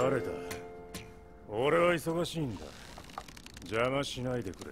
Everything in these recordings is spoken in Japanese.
誰だ俺は忙しいんだ。邪魔しないでくれ。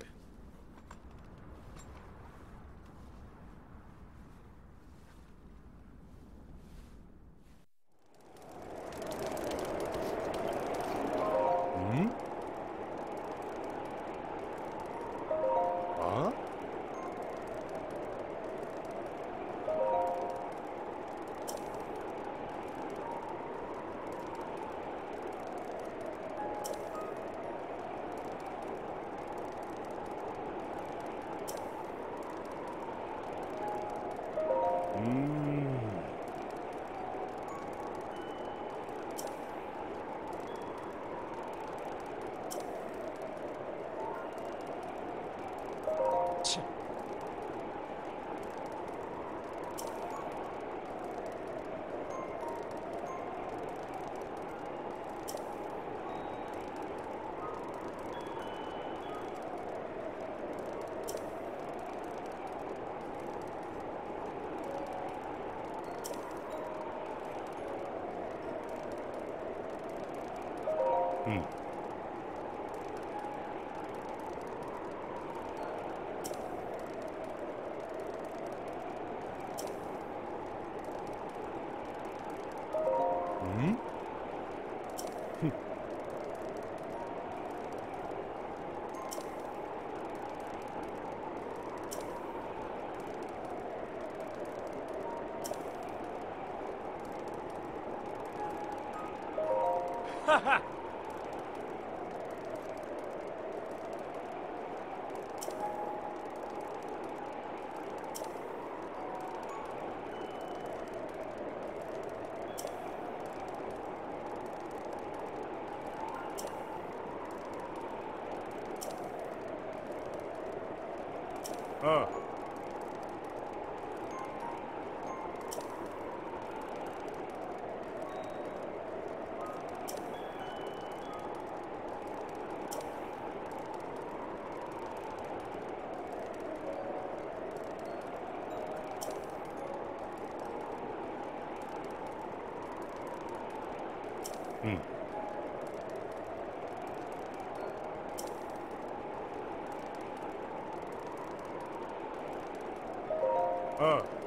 Mm. 老二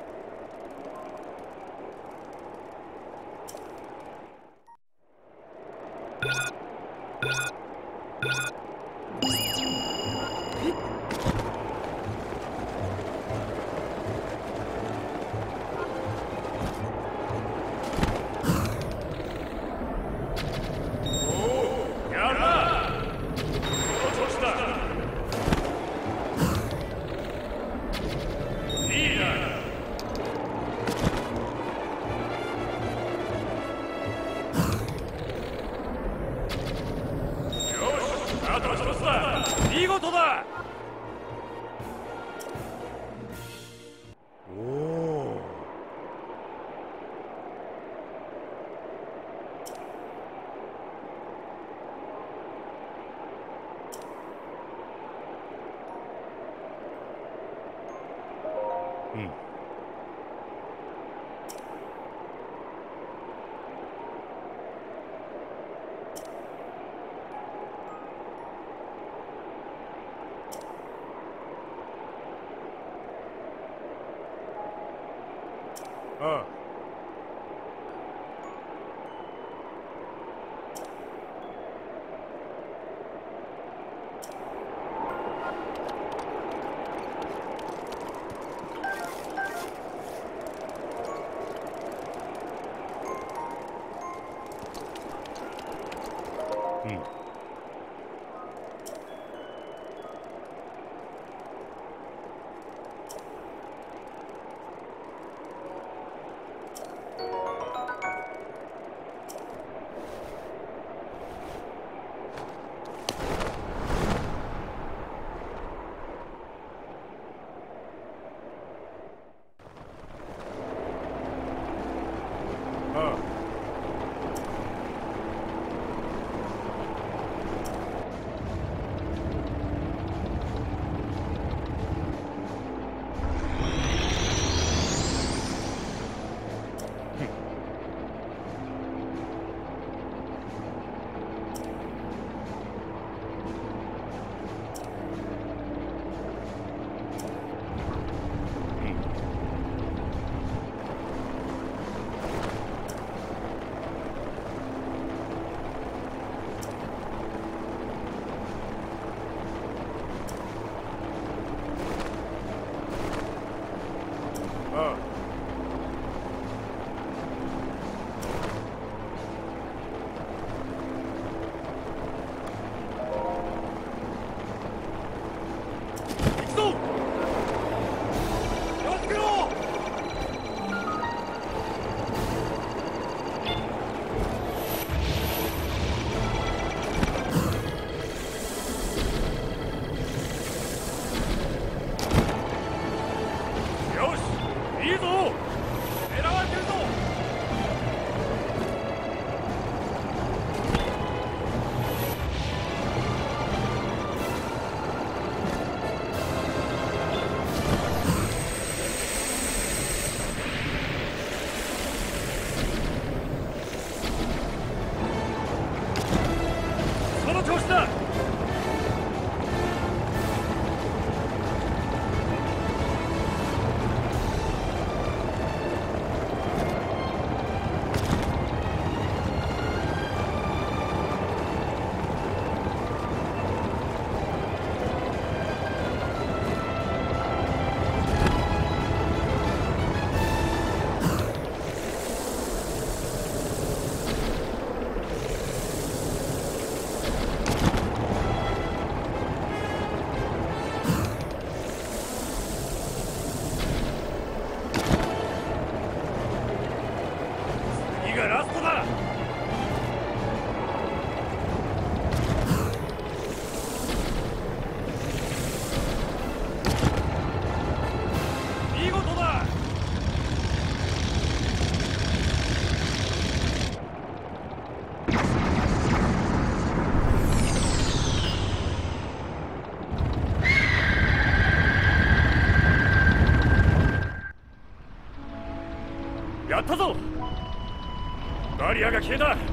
バリ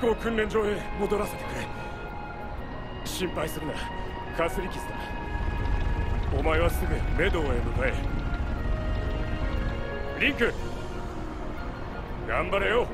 飛行訓練場へ戻らせてくれ。心配するな。かすり傷だ。お前はすぐメドウへ向かえ。リンク。頑張れよ。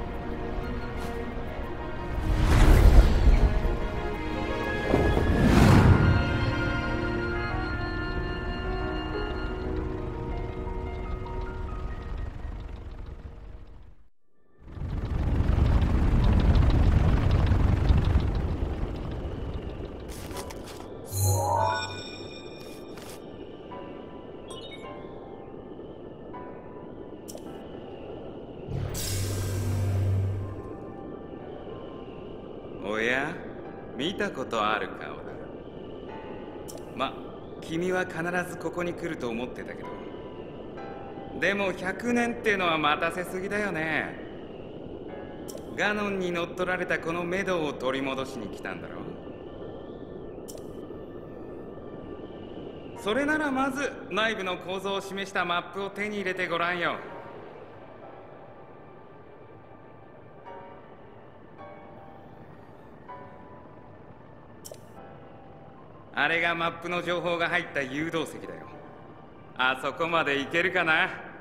見たことある顔だ。ま君は必ずここに来ると思ってたけど。でも100年ってのは待たせすぎだよね。ガノンに乗っ取られたこのメドを取り戻しに来たんだろそれならまず内部の構造を示したマップを手に入れてごらんよ。あれがマップの情報が入った誘導石だよ。あそこまで行けるかな？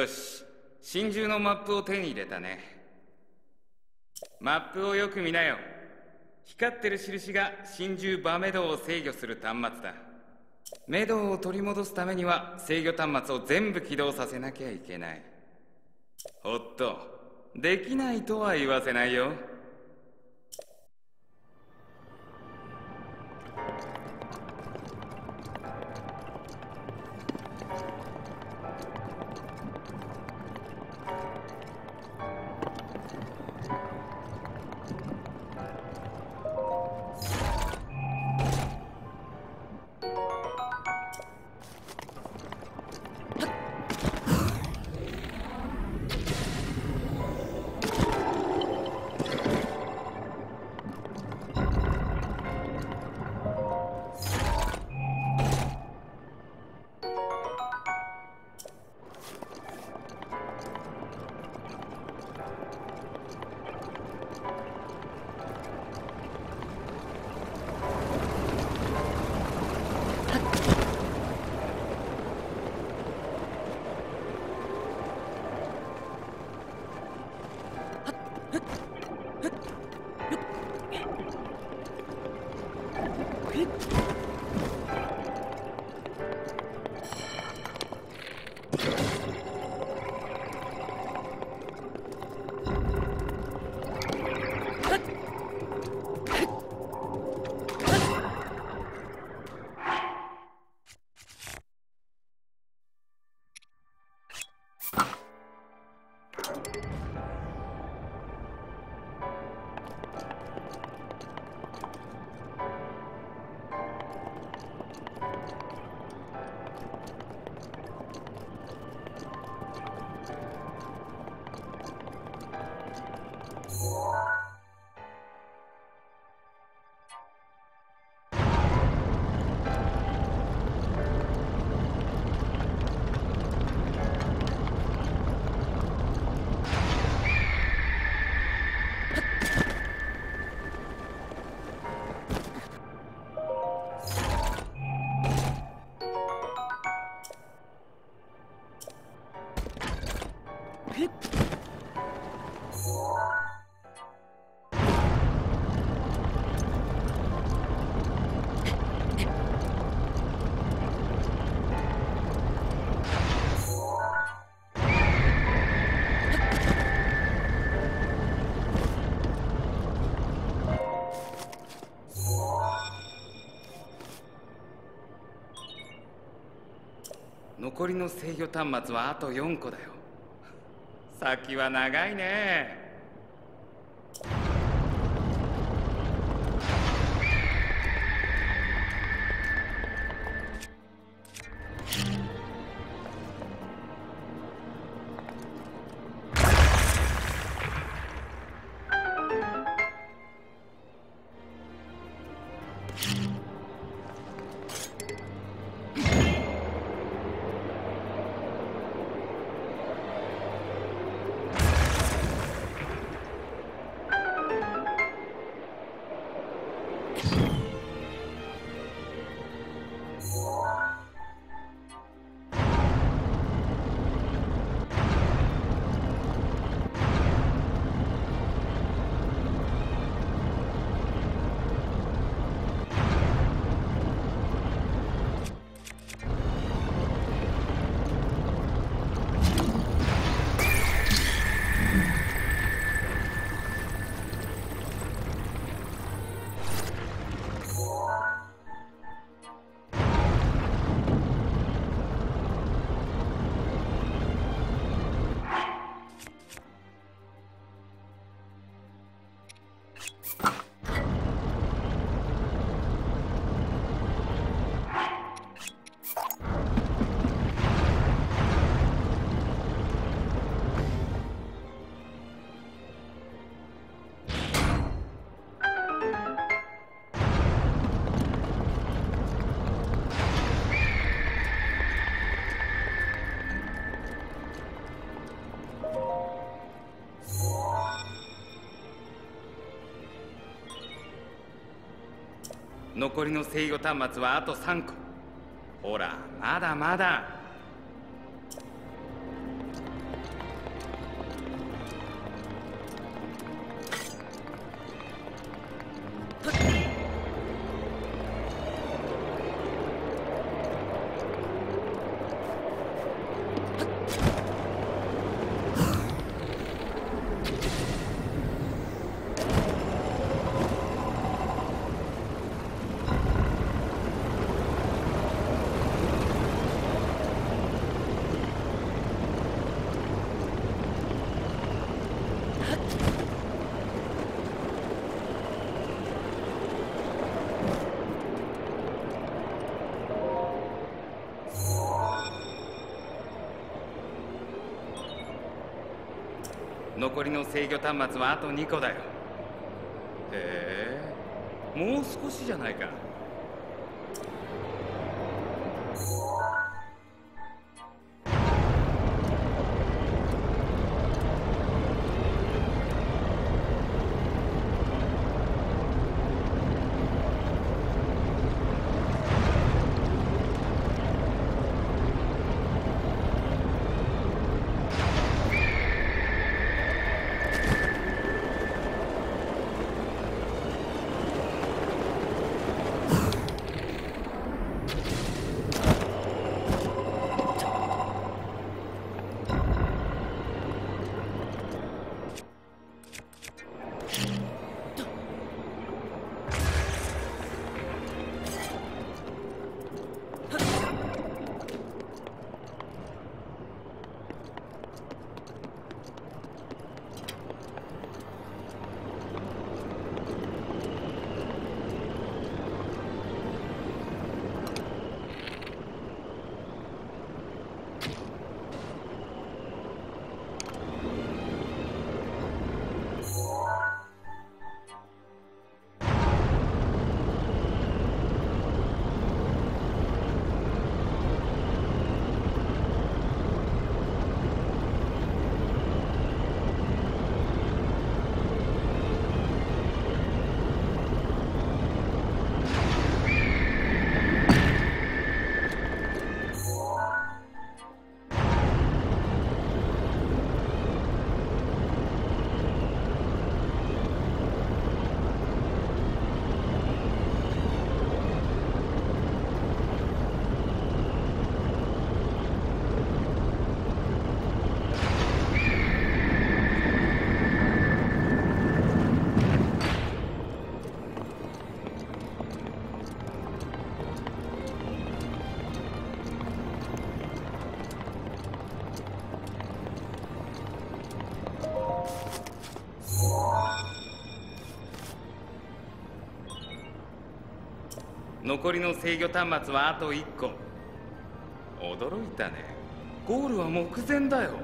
よし。真珠のマップを手に入れたね。マップをよく見なよ。光ってる印が真珠バメドを制御する端末だ。メドウを取り戻すためには制御端末を全部起動させなきゃいけない。おっと。できないとは言わせないよ。残りの制御端末はあと4個だよ。先は長いね。残りの制御端末はあと3個。ほらまだまだ。残りの制御端末はあと2個だよ。へえ。もう少しじゃないか。残りの制御端末はあと1個。驚いたね。ゴールは目前だよ。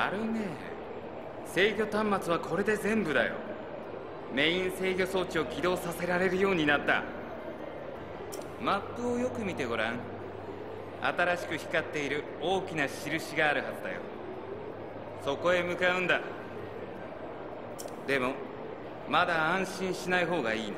やるね。制御端末はこれで全部だよ。メイン制御装置を起動させられるようになった。マップをよく見てごらん。新しく光っている大きな印があるはずだよ。そこへ向かうんだ。でもまだ安心しない方がいいな。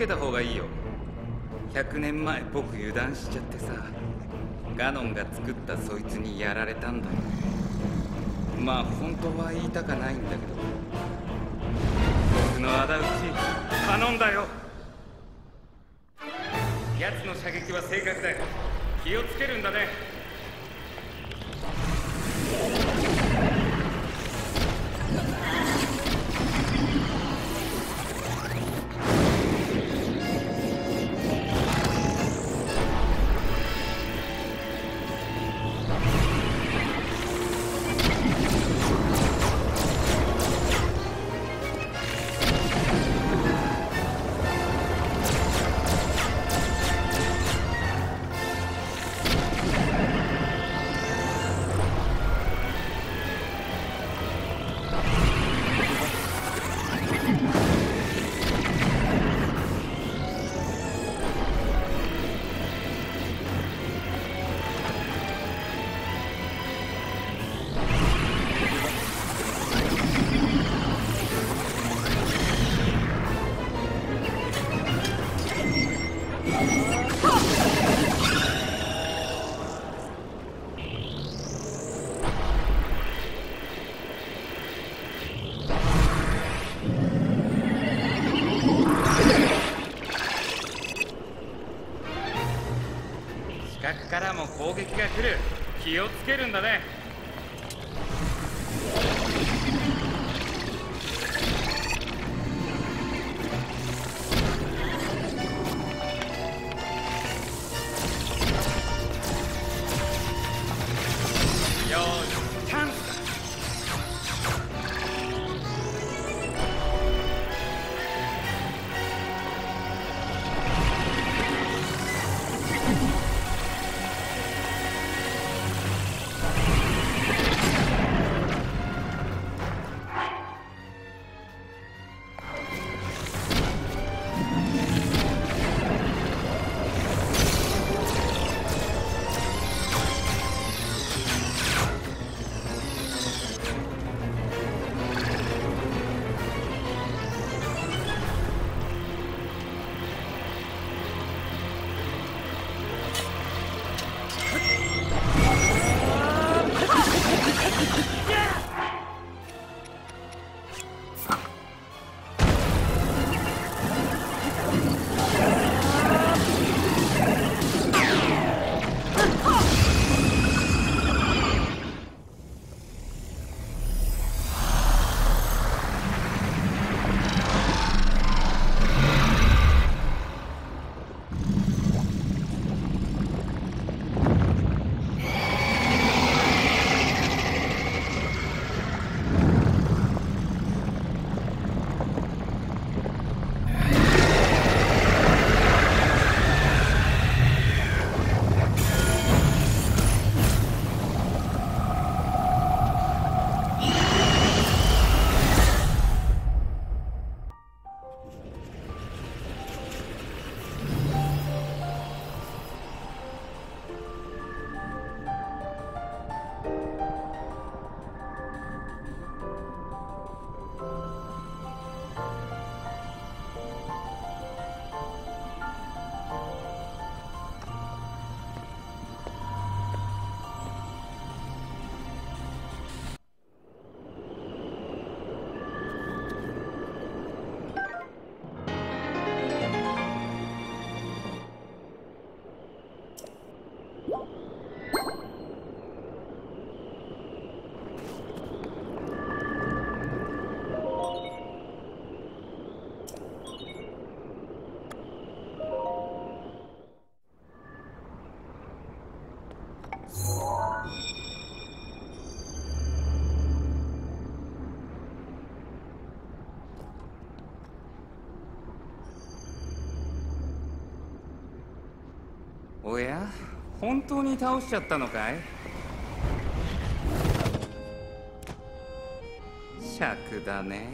けた方がいいよ。100年前僕油断しちゃってさガノンが作ったそいつにやられたんだよ。まあ本当は言いたかないんだけど。僕の仇討ち頼んだよ。奴の射撃は正確だよ。気をつけるんだね。んだね本当に倒しちゃったのかい？尺だね。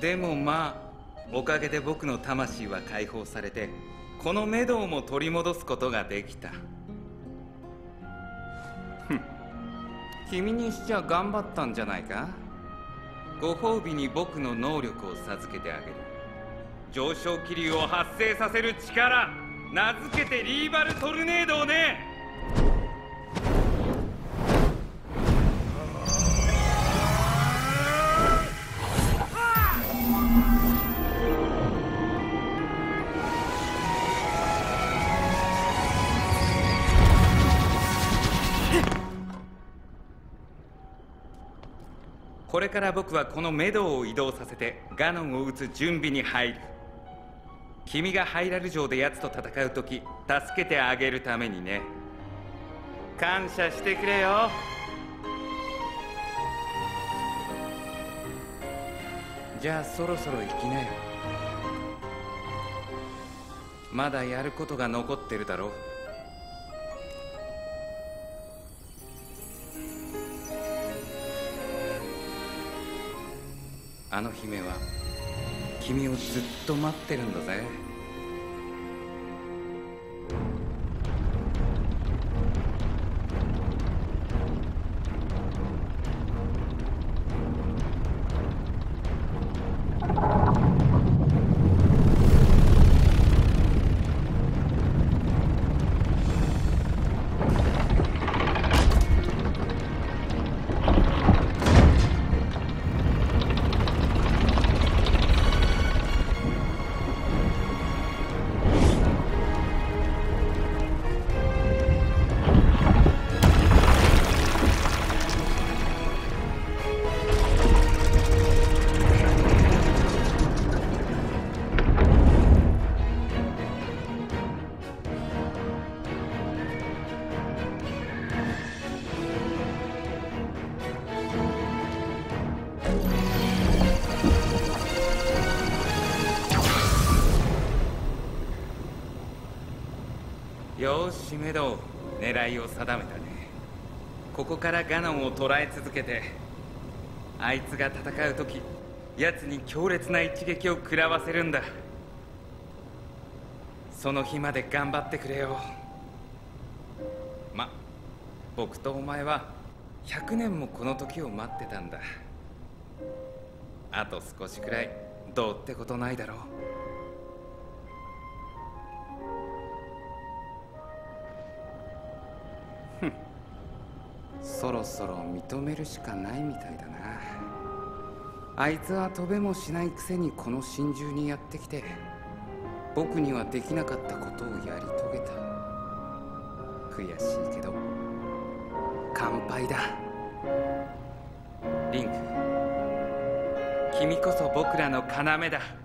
でもまあおかげで僕の魂は解放されてこのメドウも取り戻すことができた。君にしちゃ頑張ったんじゃないか？ご褒美に僕の能力を授けてあげる。上昇気流を発生させる力。名付けてリーバルトルネードをね。これから僕はこのメドウを移動させてガノンを撃つ準備に入る。君がハイラル城で奴と戦う時助けてあげるためにね。感謝してくれよ。じゃあそろそろ行きなよ。まだやることが残ってるだろう。あの姫は君をずっと待ってるんだぜ。よしメドウ狙いを定めたね。ここからガノンを捕らえ続けてあいつが戦う時奴に強烈な一撃を食らわせるんだ。その日まで頑張ってくれよ。ま僕とお前は100年もこの時を待ってたんだ。あと少しくらいどうってことないだろう。そろそろ認めるしかないみたいだな。あいつは飛べもしないくせにこの真珠にやってきて僕にはできなかったことをやり遂げた。悔しいけど乾杯だ。リンク君こそ僕らの要だ。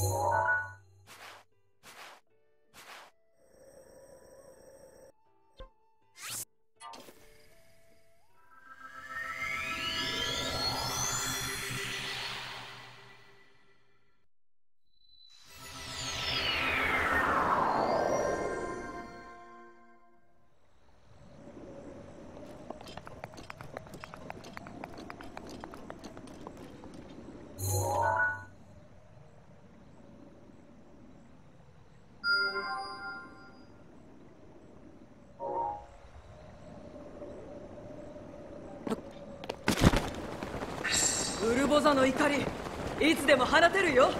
Yeah. ウルボザの怒りいつでも放てるよ。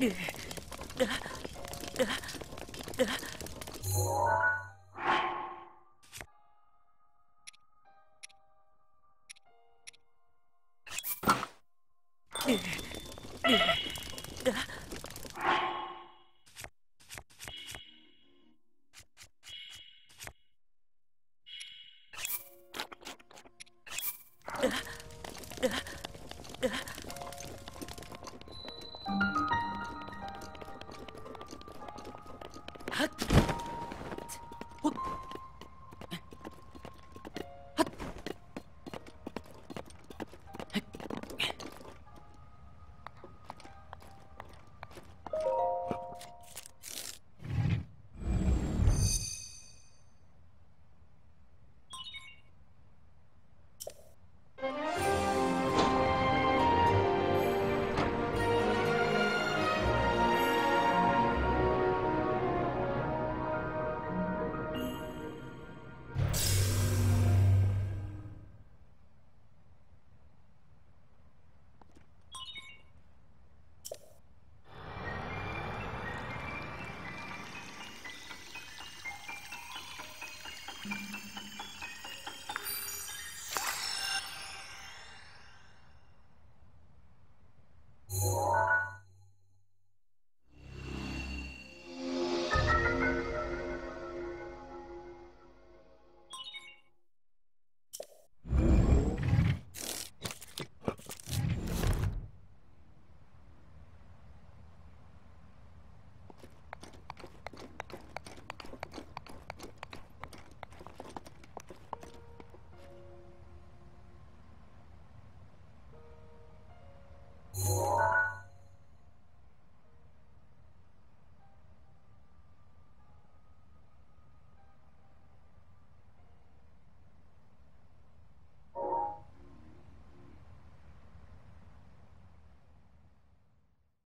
うっ